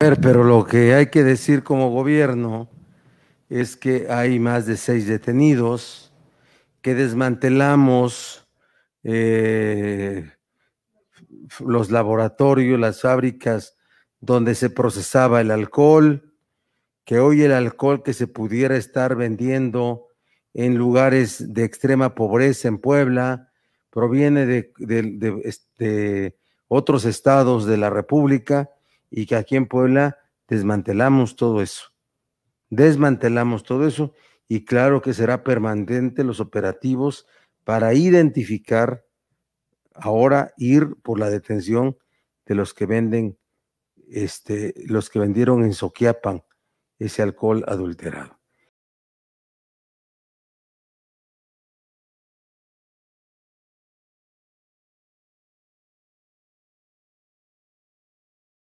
Pero lo que hay que decir como gobierno es que hay más de seis detenidos, que desmantelamos eh, los laboratorios, las fábricas donde se procesaba el alcohol, que hoy el alcohol que se pudiera estar vendiendo en lugares de extrema pobreza en Puebla proviene de, este, otros estados de la República y que aquí en Puebla desmantelamos todo eso. Desmantelamos todo eso y claro que será permanente los operativos para identificar ahora ir por la detención de los que venden, este, los que vendieron en Soquiapan ese alcohol adulterado.